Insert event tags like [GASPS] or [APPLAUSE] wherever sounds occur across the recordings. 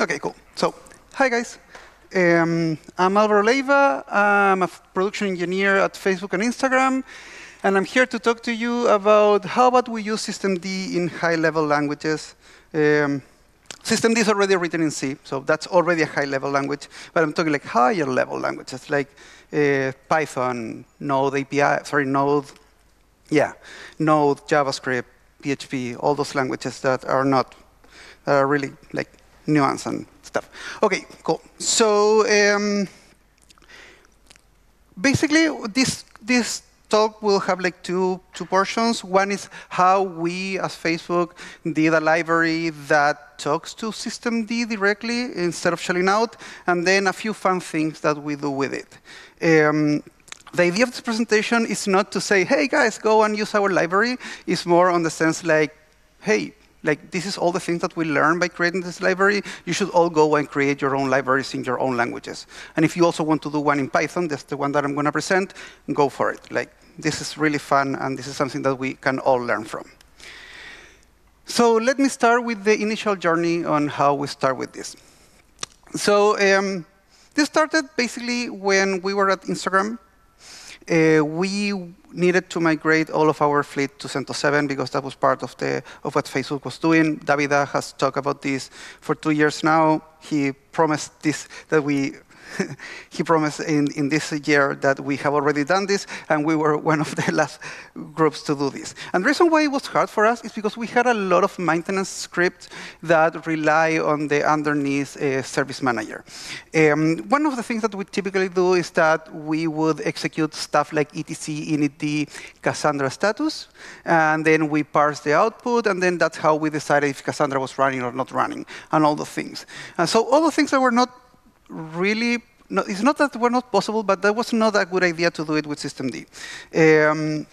Okay, cool. So, hi guys. Um, I'm Alvaro Leiva. I'm a production engineer at Facebook and Instagram. And I'm here to talk to you about how about we use systemd in high-level languages. Um, systemd is already written in C, so that's already a high-level language. But I'm talking like higher-level languages, like uh, Python, Node API, sorry, Node, yeah, Node, JavaScript, PHP, all those languages that are not, that are really like nuance and stuff. Okay, cool. So um, basically, this this talk will have like two two portions. One is how we, as Facebook, did a library that talks to systemd directly instead of shelling out, and then a few fun things that we do with it. Um, the idea of this presentation is not to say, hey guys, go and use our library. It's more on the sense like, hey, like this is all the things that we learn by creating this library. You should all go and create your own libraries in your own languages. And if you also want to do one in Python, that's the one that I'm going to present, go for it. Like this is really fun, and this is something that we can all learn from. So let me start with the initial journey on how we start with this. So um, this started basically when we were at Instagram uh, we needed to migrate all of our fleet to CentOS 7 because that was part of, the, of what Facebook was doing. Davide has talked about this for two years now. He promised this that we [LAUGHS] he promised in, in this year that we have already done this, and we were one of the [LAUGHS] last groups to do this. And the reason why it was hard for us is because we had a lot of maintenance scripts that rely on the underneath uh, service manager. Um, one of the things that we typically do is that we would execute stuff like etc initd Cassandra status, and then we parse the output, and then that's how we decided if Cassandra was running or not running, and all the things. And so all the things that were not really, no, it's not that were not possible, but that was not a good idea to do it with systemd. Um,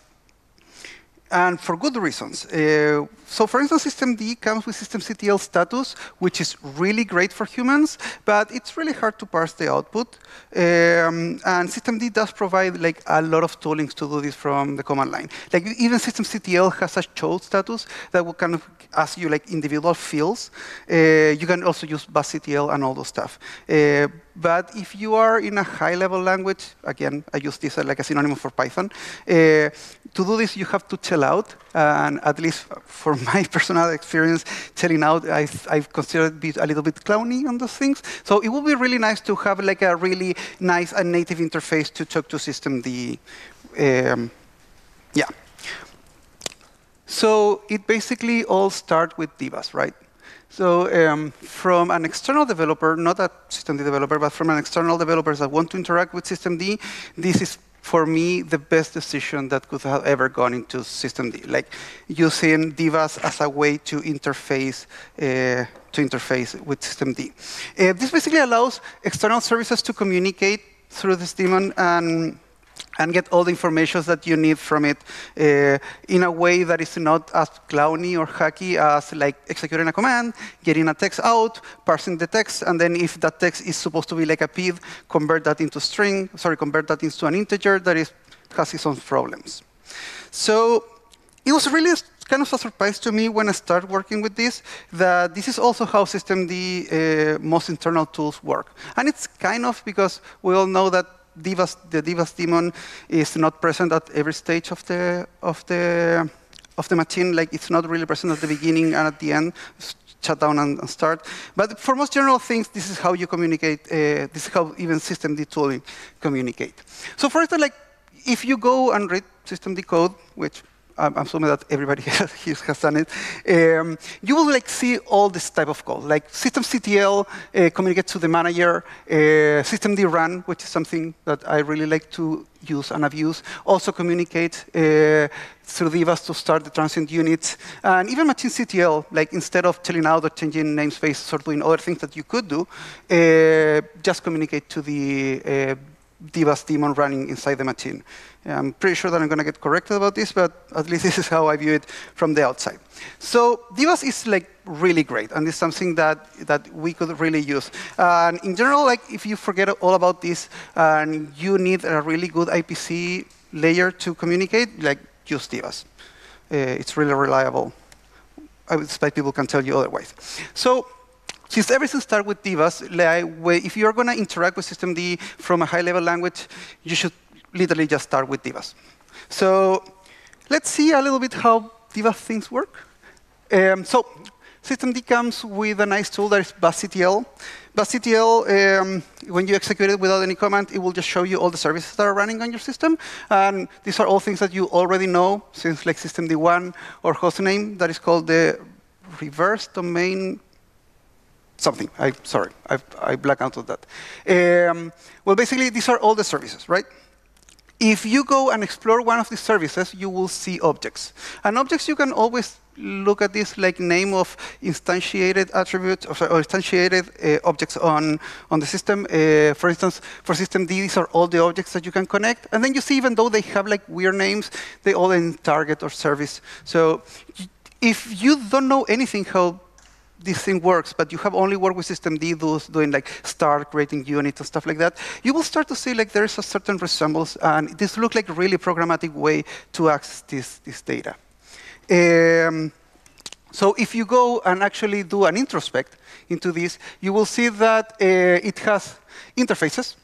and for good reasons. Uh, so for instance, systemd comes with systemctl status, which is really great for humans, but it's really hard to parse the output. Um, and systemd does provide like a lot of toolings to do this from the command line. Like even systemctl has a show status that will kind of ask you like individual fields. Uh, you can also use busctl and all those stuff. Uh, but if you are in a high-level language, again, I use this like a synonym for Python, uh, to do this, you have to shell out. And at least for [LAUGHS] my personal experience, shelling out, I, I've considered it a little bit clowny on those things. So it would be really nice to have like a really nice and native interface to talk to systemd. Um, yeah. So it basically all starts with dbus, right? So um, from an external developer, not a systemd developer, but from an external developer that want to interact with systemd, this is for me the best decision that could have ever gone into systemd. Like using dbus as a way to interface uh, to interface with systemd. Uh, this basically allows external services to communicate through this daemon and and get all the information that you need from it uh, in a way that is not as clowny or hacky as like executing a command, getting a text out, parsing the text, and then if that text is supposed to be like a PID, convert that into string, sorry, convert that into an integer that is, has its own problems. So it was really kind of a surprise to me when I started working with this that this is also how systemd uh, most internal tools work. And it's kind of because we all know that dbus, the dbus daemon is not present at every stage of the of the of the machine. Like it's not really present at the beginning and at the end. Shut down and, start. But for most general things, this is how you communicate. Uh, this is how even systemd tooling communicate. So instance, like if you go and read systemd code, which I'm assuming that everybody [LAUGHS] has done it. Um, you will like see all this type of code, like systemctl uh, communicate to the manager, uh, systemd run, which is something that I really like to use and abuse, also communicate uh, through dbus to start the transient units, and even machinectl, like instead of telling out or changing namespace or doing other things that you could do, uh, just communicate to the uh, dbus daemon running inside the machine. I'm pretty sure that I'm going to get corrected about this, but at least [LAUGHS] this is how I view it from the outside. So dbus is like really great, and it's something that, that we could really use. And in general, like if you forget all about this and you need a really good IPC layer to communicate, like use dbus. Uh, it's really reliable. I would expect people can tell you otherwise. So since everything starts with dbus, like, if you're going to interact with systemd from a high-level language, you should literally just start with dbus. So let's see a little bit how dbus things work. Um, so systemd comes with a nice tool that is busctl. busctl, um, when you execute it without any command, it will just show you all the services that are running on your system. And these are all things that you already know, since like systemd1 or hostname, that is called the reverse domain something. I sorry, I, I black out of that. Um, well, basically, these are all the services, right? If you go and explore one of these services, you will see objects. And objects, you can always look at this like name of instantiated attributes or, instantiated uh, objects on, on the system. Uh, for instance, for systemd, these are all the objects that you can connect. And then you see, even though they have like weird names, they all in target or service. So if you don't know anything how this thing works, but you have only worked with systemd doing like start, creating units and stuff like that, you will start to see like there is a certain resemblance, and this looks like a really programmatic way to access this, this data. Um, so if you go and actually do an introspect into this, you will see that uh, it has interfaces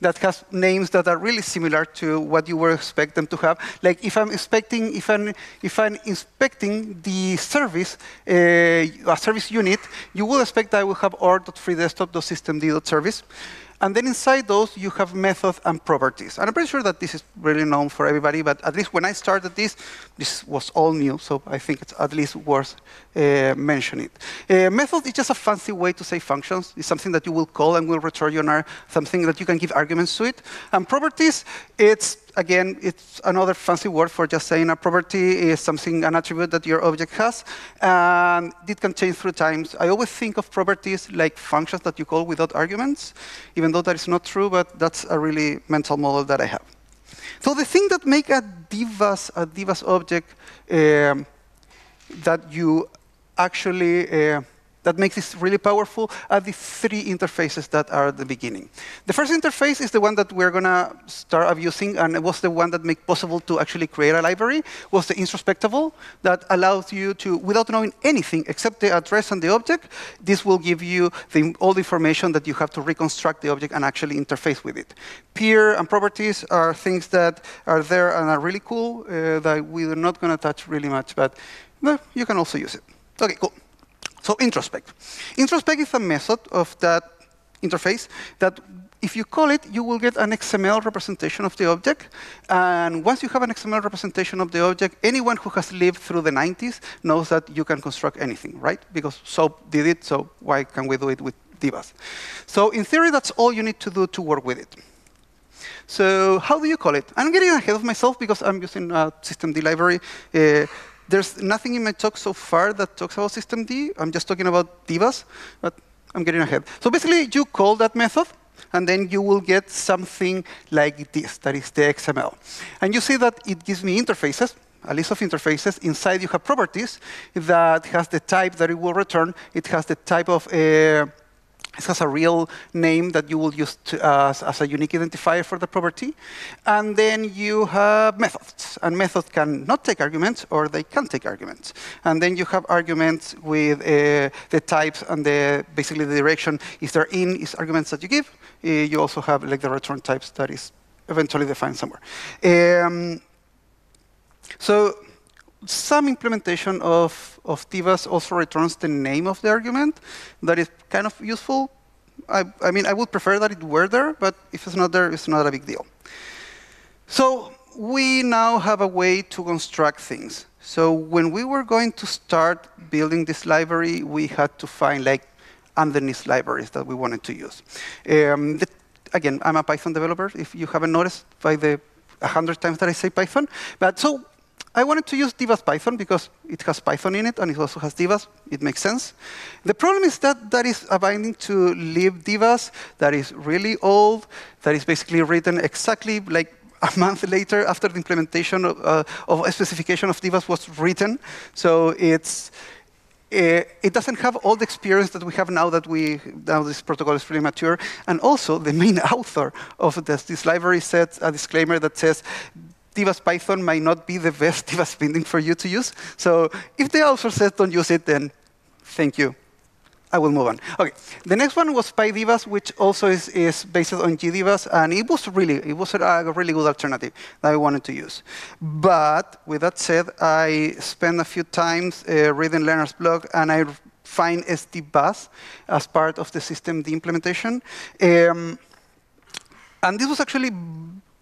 that has names that are really similar to what you would expect them to have. Like if I'm expecting, if I'm, if I'm inspecting the service, uh, a service unit, you will expect I will have or.freedesktop.systemd.service. And then inside those, you have methods and properties. And I'm pretty sure that this is really known for everybody, but at least when I started this, this was all new, so I think it's at least worth uh, mentioning. Uh, method is just a fancy way to say functions. It's something that you will call and will return you an something that you can give arguments to it. And properties, it's again, it's another fancy word for just saying a property is something, an attribute that your object has, and it can change through times. I always think of properties like functions that you call without arguments, even though that is not true, but that's a really mental model that I have. So the thing that make a dbus, a dbus object um, that you actually uh, that makes this really powerful are the three interfaces that are at the beginning. The first interface is the one that we're going to start abusing, and it was the one that made possible to actually create a library, was the introspectable, that allows you to, without knowing anything except the address and the object, this will give you the, all the information that you have to reconstruct the object and actually interface with it. Peer and properties are things that are there and are really cool, uh, that we're not going to touch really much, but well, you can also use it. OK, cool. So introspect. Introspect is a method of that interface that if you call it, you will get an XML representation of the object. And once you have an XML representation of the object, anyone who has lived through the 90s knows that you can construct anything, right? Because SOAP did it, so why can we do it with dbus? So in theory, that's all you need to do to work with it. So how do you call it? I'm getting ahead of myself because I'm using a systemd library. Uh, there's nothing in my talk so far that talks about system D. I'm just talking about dbus, but I'm getting ahead. So basically, you call that method, and then you will get something like this, that is the XML. And you see that it gives me interfaces, a list of interfaces. Inside, you have properties that has the type that it will return. It has the type of uh, it has a real name that you will use to, uh, as a unique identifier for the property. And then you have methods. And methods can not take arguments, or they can take arguments. And then you have arguments with uh, the types and the basically the direction. If they're in, is arguments that you give. Uh, you also have like the return types that is eventually defined somewhere. Um, so some implementation of, of dbus also returns the name of the argument. That is kind of useful. I, I mean, I would prefer that it were there, but if it's not there, it's not a big deal. So we now have a way to construct things. So when we were going to start building this library, we had to find like underneath libraries that we wanted to use. Um, the, again, I'm a Python developer, if you haven't noticed by the 100 times that I say Python. But so I wanted to use dbus Python because it has Python in it and it also has dbus. It makes sense. The problem is that that is a binding to libdbus that is really old, that is basically written exactly like a month later after the implementation of, uh, of a specification of dbus was written. So it's uh, it doesn't have all the experience that we have now that we now this protocol is really mature. And also, the main [LAUGHS] author of this, this library said a disclaimer that says D-Bus Python might not be the best [LAUGHS] D-Bus binding for you to use. So if the author says don't use it, then thank you. I will move on. Okay, the next one was pydbus, which also is, is based on GDBus, and it was really it was a really good alternative that I wanted to use. But with that said, I spent a few times uh, reading Lennart's blog, and I find SDBus as part of the systemd implementation. Um, and this was actually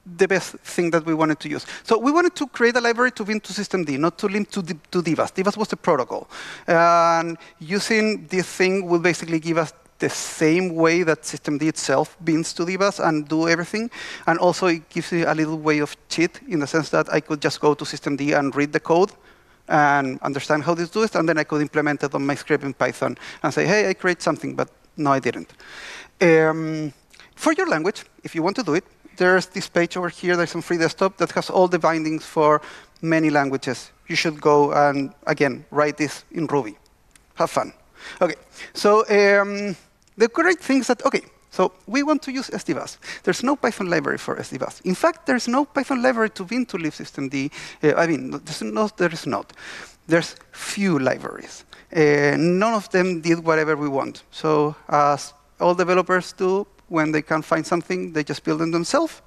the best thing that we wanted to use. So we wanted to create a library to bind to systemd, not to link to, to D-Bus. D-Bus was the protocol. And using this thing will basically give us the same way that systemd itself binds to D-Bus and do everything. And also it gives you a little way of cheat in the sense that I could just go to systemd and read the code and understand how this does, it. and then I could implement it on my script in Python and say, hey, I create something, but no, I didn't. Um, for your language, if you want to do it, there's this page over here, there's some free desktop that has all the bindings for many languages. You should go and, again, write this in Ruby. Have fun. OK, so um, the great thing is that, OK, so we want to use SDBus. There's no Python library for SDBus. In fact, there's no Python library to to libsystemd. Uh, I mean, there's no, there is not. There's few libraries. Uh, none of them did whatever we want. So as all developers do, when they can't find something, they just build them themselves.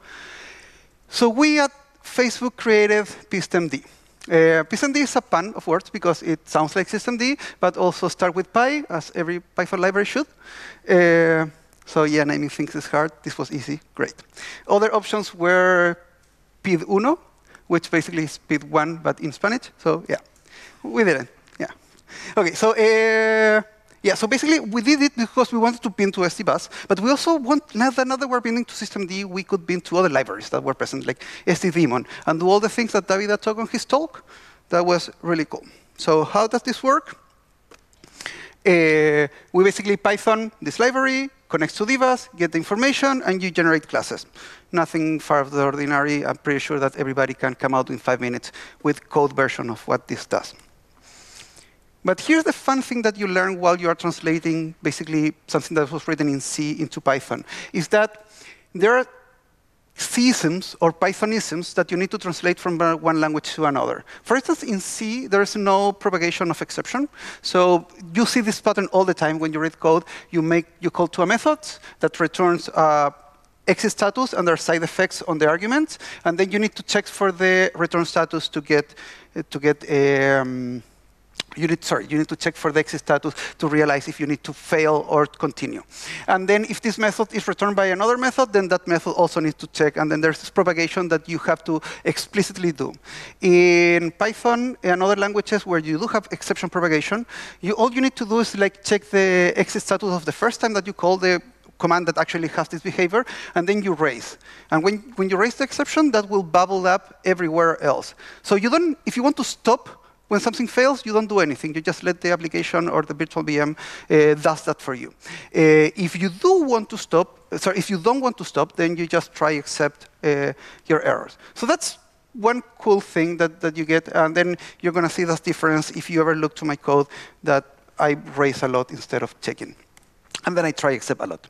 So we at Facebook created pystemd. Uh, is a pun of words because it sounds like systemd, but also start with Py, as every Python library should. Uh, so yeah, naming things is hard. This was easy. Great. Other options were PID1, which basically is PID1, but in Spanish. So yeah, we did it. Yeah. OK, so uh, yeah, so basically, we did it because we wanted to bind to SDBus, but we also want, now that now that we're binding to systemd, we could bind to other libraries that were present, like SDDaemon, and do all the things that David talked on his talk. That was really cool. So how does this work? Uh, we basically Python this library, connects to D-Bus, get the information, and you generate classes. Nothing far of the ordinary. I'm pretty sure that everybody can come out in five minutes with code version of what this does. But here's the fun thing that you learn while you are translating basically something that was written in C into Python, is that there are Cisms or Pythonisms that you need to translate from one language to another. For instance, in C, there is no propagation of exception. So you see this pattern all the time when you read code. You make you call to a method that returns uh, exit status and their side effects on the arguments, and then you need to check for the return status to get to get. Um, you need, sorry, you need to check for the exit status to realize if you need to fail or continue. And then if this method is returned by another method, then that method also needs to check. And then there's this propagation that you have to explicitly do. In Python and other languages where you do have exception propagation, you, all you need to do is like check the exit status of the first time that you call the command that actually has this behavior, and then you raise. And when, when you raise the exception, that will bubble up everywhere else. So you don't, if you want to stop when something fails, you don't do anything. You just let the application or the virtual VM uh, does that for you. Uh, if you do want to stop, sorry, if you don't want to stop, then you just try accept uh, your errors. So that's one cool thing that, that you get, and then you're going to see this difference if you ever look to my code that I raise a lot instead of checking. And then I try accept a lot.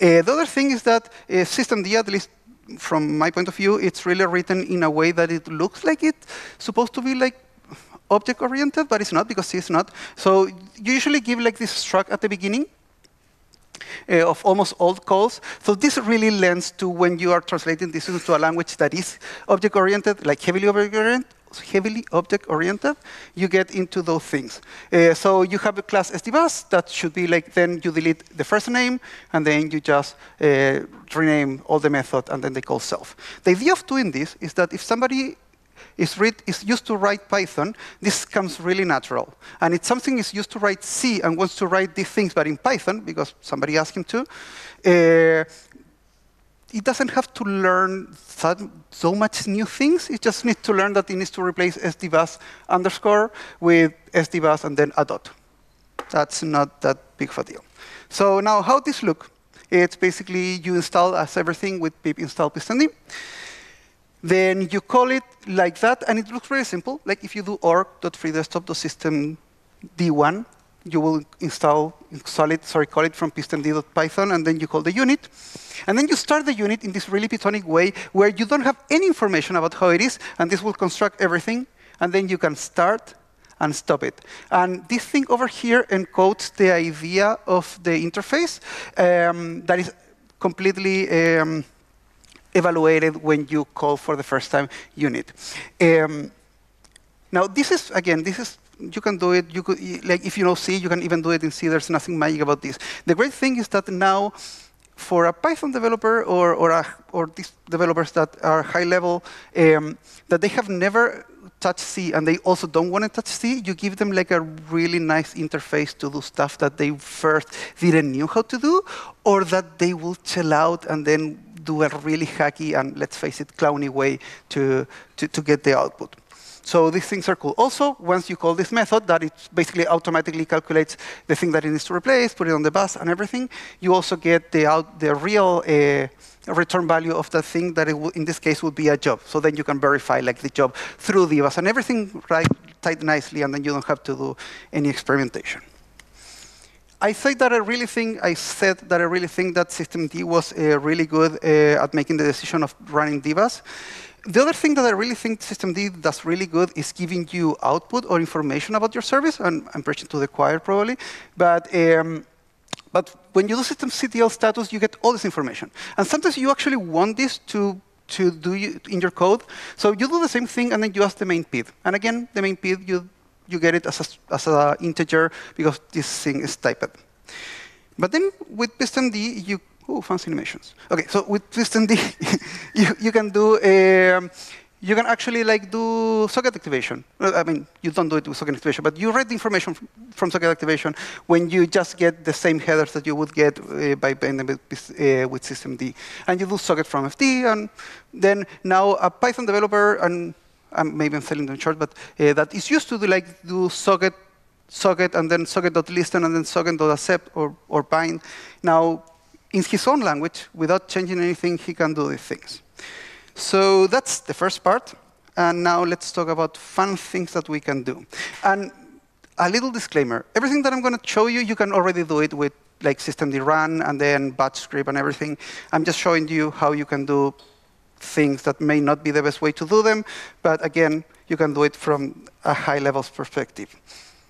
Uh, the other thing is that uh, systemd, at least from my point of view, it's really written in a way that it looks like it's supposed to be like object-oriented, but it's not because is not. So you usually give like this struct at the beginning uh, of almost all calls. So this really lends to when you are translating this into a language that is object-oriented, like heavily object-oriented, heavily object-oriented, you get into those things. Uh, so you have a class SDBus that should be like, then you delete the first name, and then you just uh, rename all the method, and then they call self. The idea of doing this is that if somebody is, read, is used to write Python, this comes really natural. And if something is used to write C and wants to write these things, but in Python, because somebody asked him to, uh, it doesn't have to learn so much new things. It just needs to learn that it needs to replace sdbus underscore with sdbus and then a dot. That's not that big of a deal. So now how this look? It's basically you install as everything with pip install pystemd. Then you call it like that, and it looks very simple. Like if you do org.freedesktop.system d1, you will install, install it, sorry, call it from pystemd.python, and then you call the unit. And then you start the unit in this really Pythonic way where you don't have any information about how it is, and this will construct everything. And then you can start and stop it. And this thing over here encodes the idea of the interface um, that is completely um, evaluated when you call for the first time unit. Um, now, this is, again, this is you can do it. You could, like, if you know C, you can even do it in C. There's nothing magic about this. The great thing is that now, for a Python developer or or, a, or these developers that are high level, um, that they have never touched C and they also don't want to touch C, you give them like a really nice interface to do stuff that they first didn't knew how to do, or that they will shell out and then do a really hacky and let's face it, clowny way to, to, to get the output. So these things are cool. Also, once you call this method, that it basically automatically calculates the thing that it needs to replace, put it on the bus and everything, you also get the, out, the real uh, return value of that thing that in this case would be a job. So then you can verify like the job through the bus and everything right, tied nicely, and then you don't have to do any experimentation. I said that I really think I said that I really think that systemd was uh, really good uh, at making the decision of running dbus the other thing that I really think systemd does really good is giving you output or information about your service, and I'm preaching to the choir probably, but um, but when you do systemctl status, you get all this information. And sometimes you actually want this to to do in your code. So you do the same thing, and then you ask the main PID. And again, the main PID, you, you get it as as an integer because this thing is typed. But then with systemd, you Oh, fancy animations. Okay, so with systemd, [LAUGHS] you, you can do, a you can actually like do socket activation. I mean, you don't do it with socket activation, but you read the information from, socket activation when you just get the same headers that you would get uh, by binding with, uh, with systemd. And you do socket from FD, and then now a Python developer, and Maybe I'm selling them short, but uh, that is used to do like do socket socket and then socket.listen and then socket.accept or, or bind. Now, in his own language, without changing anything, he can do these things. So that's the first part. And now let's talk about fun things that we can do. And a little disclaimer. Everything that I'm going to show you, you can already do it with like systemd run and then batch script and everything. I'm just showing you how you can do things that may not be the best way to do them. But again, you can do it from a high levels perspective.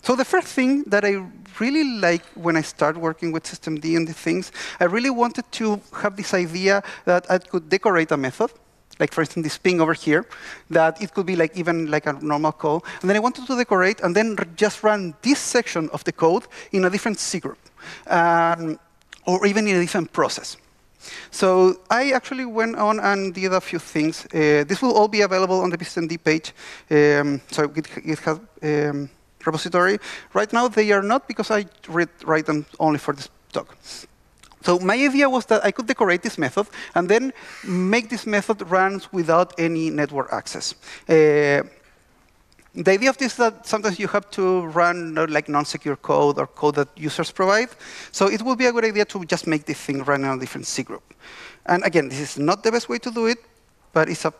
So the first thing that I really like when I start working with systemd and the things, I really wanted to have this idea that I could decorate a method, like for instance this ping over here, that it could be like even like a normal call. And then I wanted to decorate and then just run this section of the code in a different C group, um, or even in a different process. So I actually went on and did a few things. Uh, this will all be available on the systemd page. Um, so GitHub um, repository. Right now, they are not because I read, write them only for this talk. So my idea was that I could decorate this method and then make this method run without any network access. Uh, the idea of this is that sometimes you have to run like non-secure code or code that users provide. So it would be a good idea to just make this thing run on a different C group. And again, this is not the best way to do it, but it's a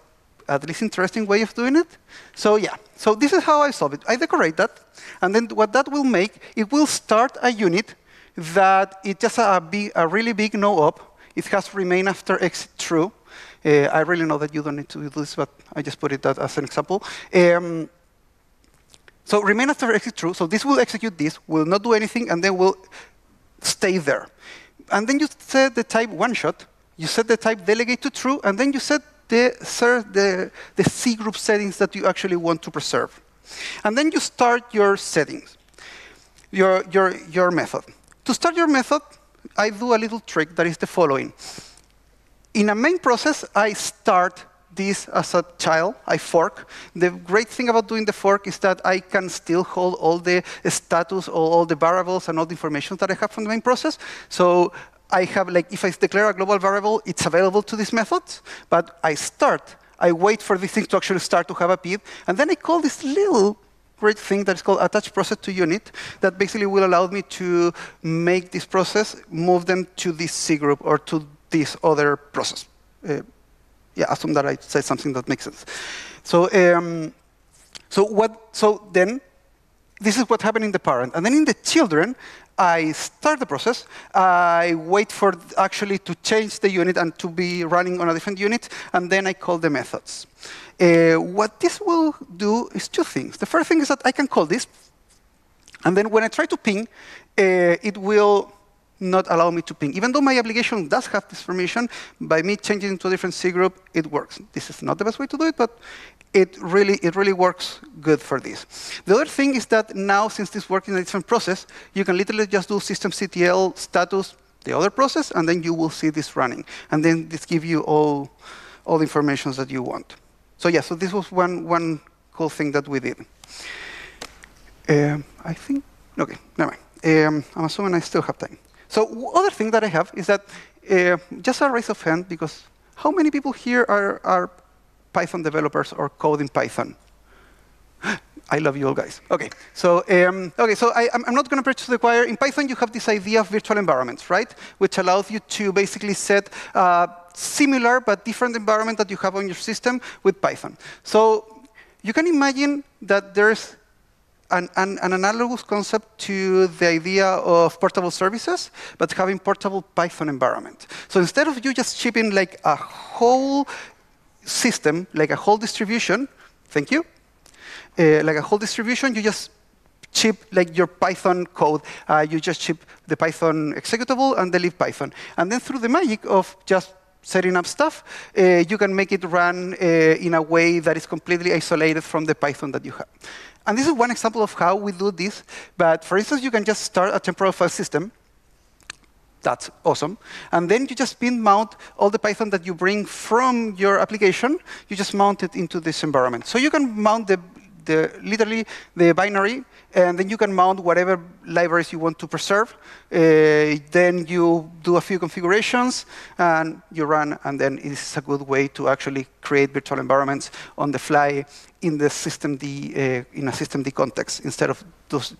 at least interesting way of doing it. So yeah, so this is how I solve it. I decorate that, and then what that will make, it will start a unit that it just a, big, a really big no-op. It has remain after exit true. Uh, I really know that you don't need to do this, but I just put it that as an example. Um, so remain after exit true. So this will execute this, will not do anything, and then will stay there. And then you set the type one shot. You set the type delegate to true, and then you set the, the, the C group settings that you actually want to preserve. And then you start your settings, your, your, your method. To start your method, I do a little trick that is the following. In a main process, I start this as a child, I fork. The great thing about doing the fork is that I can still hold all the status, all, all the variables, and all the information that I have from the main process. So I have, like, if I declare a global variable, it's available to these methods, but I start, I wait for these things to actually start to have a PID, and then I call this little great thing that's called attach process to unit that basically will allow me to make this process, move them to this C group or to this other process. Uh, yeah, assume that I say something that makes sense. So, um, so what? So then this is what happened in the parent. And then in the children, I start the process. I wait for actually to change the unit and to be running on a different unit, and then I call the methods. Uh, what this will do is two things. The first thing is that I can call this, and then when I try to ping, uh, it will not allow me to ping. Even though my application does have this permission, by me changing into a different C group, it works. This is not the best way to do it, but it really, it really works good for this. The other thing is that now, since this works in a different process, you can literally just do systemctl status, the other process, and then you will see this running. And then this gives you all, all the information that you want. So yeah, so this was one, one cool thing that we did. Um, I think, OK, never mind. Um, I'm assuming I still have time. So other thing that I have is that uh, just a raise of hand, because how many people here are, are Python developers or code in Python? [GASPS] I love you all guys. OK, so um, okay, so I, am not going to preach to the choir. In Python, you have this idea of virtual environments, right? Which allows you to basically set uh, similar but different environment that you have on your system with Python. So you can imagine that there's an, an, an, analogous concept to the idea of portable services, but having portable Python environment. So instead of you just shipping like a whole system, like a whole distribution, thank you, uh, like a whole distribution, you just ship like your Python code. Uh, you just ship the Python executable and the libpython. And then through the magic of just setting up stuff, uh, you can make it run uh, in a way that is completely isolated from the Python that you have. And this is one example of how we do this. But for instance, you can just start a temporal file system. That's awesome. And then you just pin mount all the Python that you bring from your application. You just mount it into this environment. So you can mount the, the literally the binary and then you can mount whatever libraries you want to preserve. Uh, then you do a few configurations, and you run, and then it is a good way to actually create virtual environments on the fly in the systemd, uh, in a systemd context instead of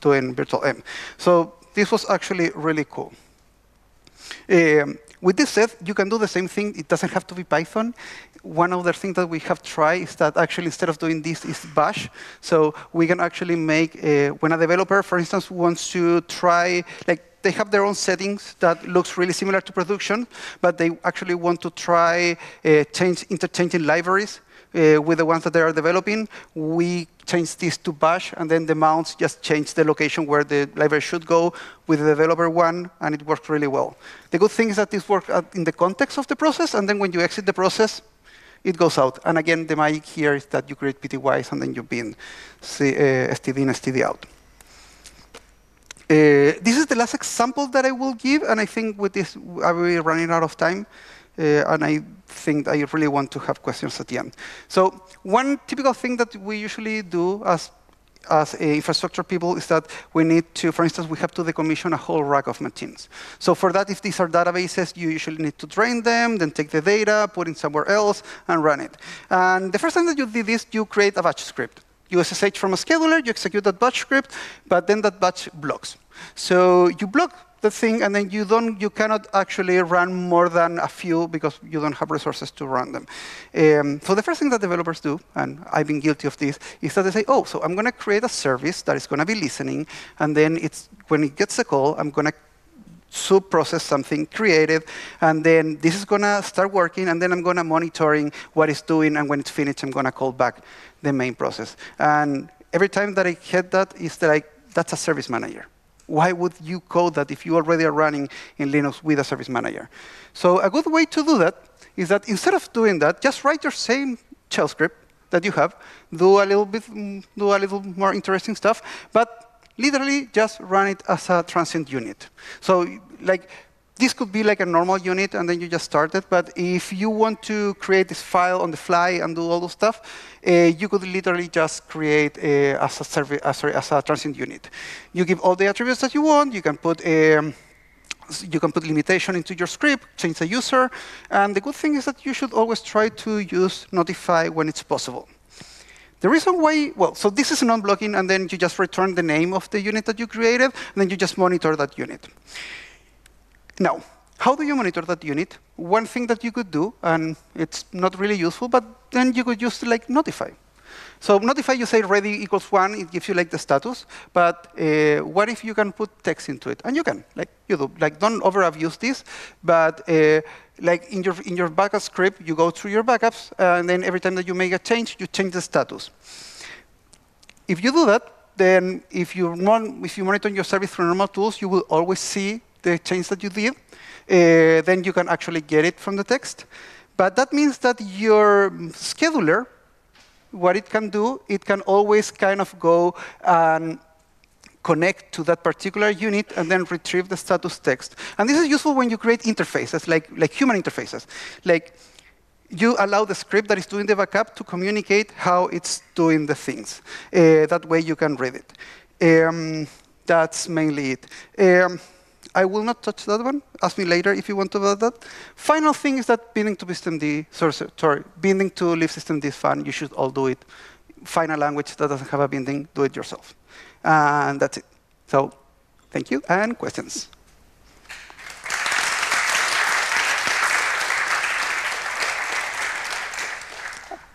doing virtualenv. So this was actually really cool. Um, with this said, you can do the same thing. It doesn't have to be Python. One other thing that we have tried is that actually instead of doing this is Bash. So we can actually make, a, when a developer, for instance, wants to try, like they have their own settings that looks really similar to production, but they actually want to try uh, change interchanging libraries uh, with the ones that they are developing. We change this to bash, and then the mounts just change the location where the library should go with the developer one, and it works really well. The good thing is that this works in the context of the process, and then when you exit the process, it goes out. And again, the magic here is that you create PTYs, and then you bin uh, std in, std out. Uh, this is the last example that I will give, and I think with this, I will be running out of time. Uh, and I think I really want to have questions at the end. So one typical thing that we usually do as as infrastructure people is that we need to, for instance, we have to decommission a whole rack of machines. So for that, if these are databases, you usually need to drain them, then take the data, put it somewhere else, and run it. And the first time that you did this, you create a batch script. You SSH from a scheduler, you execute that batch script, but then that batch blocks. So you block the thing, and then you don't, you cannot actually run more than a few because you don't have resources to run them. Um, so the first thing that developers do, and I've been guilty of this, is that they say, oh, so I'm going to create a service that is going to be listening, and then it's when it gets a call, I'm going to sub-process something, creative, and then this is going to start working, and then I'm going to monitoring what it's doing, and when it's finished, I'm going to call back the main process. And every time that I hit that, it's like, that's a service manager. Why would you code that if you already are running in Linux with a service manager? So a good way to do that is that instead of doing that, just write your same shell script that you have, do a little bit, mm, do a little more interesting stuff, but literally just run it as a transient unit. So like this could be like a normal unit, and then you just start it. But if you want to create this file on the fly and do all the stuff, uh, you could literally just create a, as, a service, uh, sorry, as a transient unit. You give all the attributes that you want. You can put um, you can put limitation into your script, change the user. And the good thing is that you should always try to use notify when it's possible. The reason why, well, so this is non-blocking, and then you just return the name of the unit that you created, and then you just monitor that unit. Now, how do you monitor that unit? One thing that you could do, and it's not really useful, but then you could just like notify. So notify you say ready equals one, it gives you like the status. But uh, what if you can put text into it? And you can, like you do. Like don't over abuse this, but uh, like in your in your backup script, you go through your backups, and then every time that you make a change, you change the status. If you do that, then if you mon if you monitor your service through normal tools, you will always see the change that you did. Uh, then you can actually get it from the text. But that means that your scheduler what it can do, it can always kind of go and connect to that particular unit and then retrieve the status text. And this is useful when you create interfaces, like, like human interfaces. Like you allow the script that is doing the backup to communicate how it's doing the things. Uh, that way you can read it. Um, that's mainly it. Um, I will not touch that one. Ask me later if you want to about that. Final thing is that binding to systemd, sorry, sorry, binding to libsystemd is fun. You should all do it. Find a language that doesn't have a binding, do it yourself. And that's it. So thank you, and questions.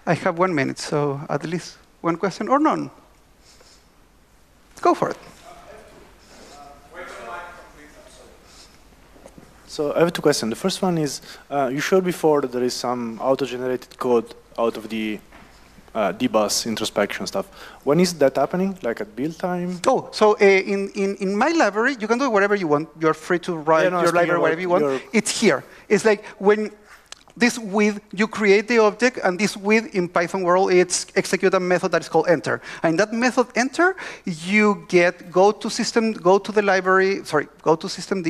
I have one minute, so at least one question or none. Go for it. So I have two questions. The first one is, uh, you showed before that there is some auto-generated code out of the uh, dbus introspection stuff. When is that happening? Like at build time? Oh, so uh, in, in, in my library, you can do whatever you want. You're free to write yeah, no, your library whatever you want. It's here. It's like when this with, you create the object, and this with in Python world, it's execute a method that is called enter. And that method enter, you get go to system, go to the library, sorry, go to system,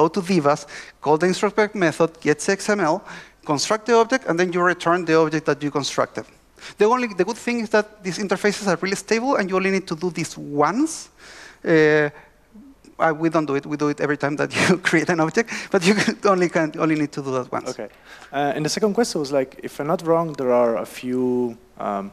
go to dbus, call the introspect method, gets XML, construct the object, and then you return the object that you constructed. The, only, the good thing is that these interfaces are really stable, and you only need to do this once. Uh, we don't do it. We do it every time that [LAUGHS] you create an object, but you only can only need to do that once. Okay. Uh, and the second question was like, if I'm not wrong, there are a few um,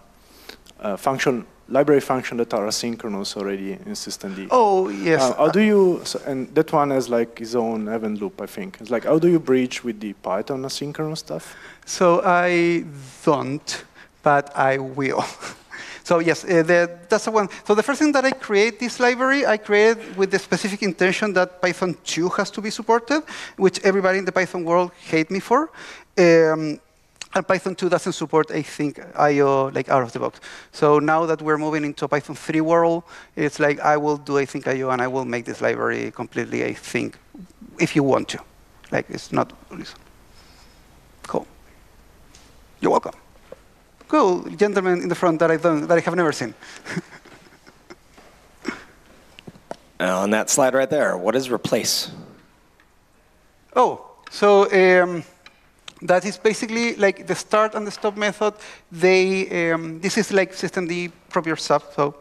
uh, function library function that are asynchronous already in systemd. Oh, yes. Uh, how do you, so, and that one has like its own event loop, I think. It's like, how do you bridge with the Python asynchronous stuff? So I don't, but I will. [LAUGHS] so yes, uh, the, that's the one. So the first thing that I create this library, I create with the specific intention that Python 2 has to be supported, which everybody in the Python world hate me for. Um, and Python 2 doesn't support async I.O. like out of the box. So now that we're moving into a Python 3 world, it's like I will do async I.O. and I will make this library completely async if you want to. Like it's not cool. You're welcome. Cool, gentleman in the front that I don't, that I have never seen. [LAUGHS] on that slide right there, what is replace? Oh, so. Um, that is basically like the start and the stop method. They, um, this is like systemd proper stuff, so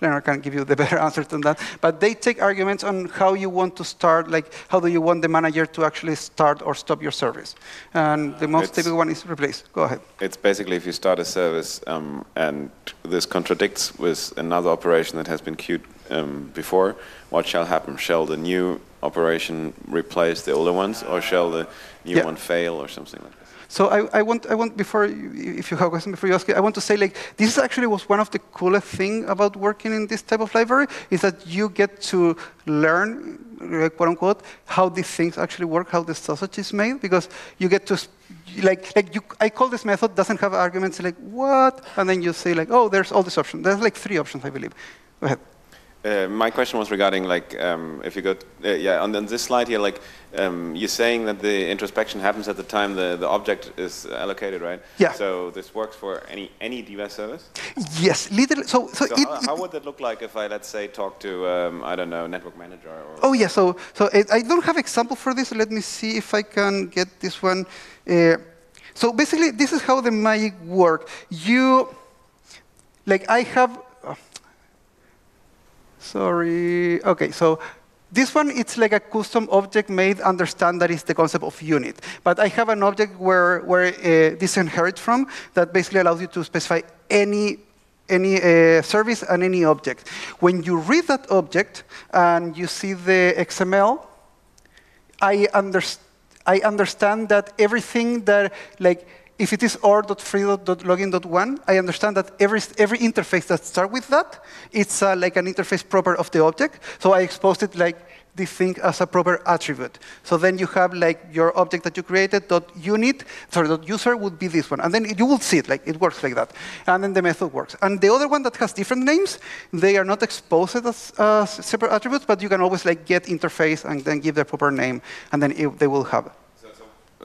Lennart can give you the [LAUGHS] better answer to that. But they take arguments on how you want to start, like how do you want the manager to actually start or stop your service. And the most it's, typical one is replace. Go ahead. It's basically if you start a service um, and this contradicts with another operation that has been queued um, before, what shall happen? Shall the new operation replace the older ones, or shall the new yeah. fail, or something like that? So I, I, want, I want before, you, if you have a question before you ask it, I want to say like this actually was one of the coolest thing about working in this type of library is that you get to learn, quote unquote, how these things actually work, how the sausage is made, because you get to like like you, I call this method doesn't have arguments like what, and then you say like oh there's all these options. There's like three options I believe. Go ahead. Uh, my question was regarding like um, if you go uh, yeah on, on, this slide here like um, you're saying that the introspection happens at the time the, the object is allocated right? Yeah. So this works for any any dbus service? Yes literally so so, so it, how, how, would that look like if I let's say talk to um, I don't know network manager or oh yeah so so it, I don't have example for this. Let me see if I can get this one uh, so basically this is how the magic work. You like I have Sorry. OK, so this one, it's like a custom object made understand that is the concept of unit. But I have an object where, where uh, this inherits from that basically allows you to specify any any uh, service and any object. When you read that object and you see the XML, I, under I understand that everything that, like, if it is or.free.login.1, I understand that every, every interface that starts with that, it's uh, like an interface proper of the object. So I exposed it like this thing as a proper attribute. So then you have like your object that you created dot unit, sorry, dot user would be this one. And then you will see it, like it works like that. And then the method works. And the other one that has different names, they are not exposed as uh, separate attributes, but you can always like get interface and then give their proper name, and then it, they will have.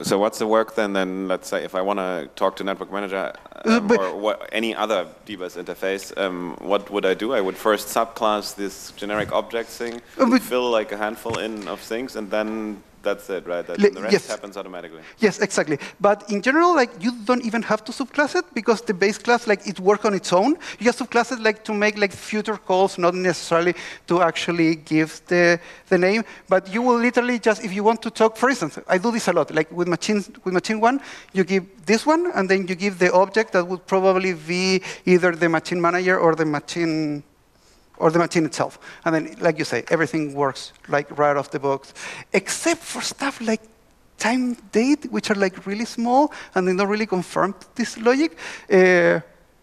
So what's the work then? Then let's say if I want to talk to Network Manager um, or what, any other DBus interface, um, what would I do? I would first subclass this generic object thing, Uh, fill like a handful in of things, and then that's it, right? That, the rest yes. happens automatically. Yes, exactly. But in general, like you don't even have to subclass it because the base class, like it works on its own. You just subclass it like to make like future calls, not necessarily to actually give the the name. But you will literally just, if you want to talk, for instance, I do this a lot. Like with machine with machine one, you give this one, and then you give the object that would probably be either the machine manager or the machine or the machine itself. And then, like you say, everything works like right off the box, except for stuff like time date, which are like really small and they don't really confirm this logic. Uh,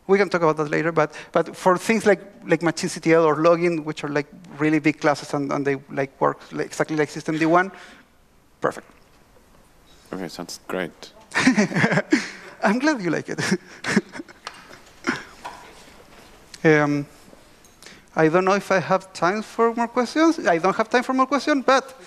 we can talk about that later, but, but for things like, like machinectl or login, which are like really big classes and, and they like work like, exactly like systemd1, perfect. Okay, sounds great. [LAUGHS] I'm glad you like it. [LAUGHS] um, I don't know if I have time for more questions. I don't have time for more questions, but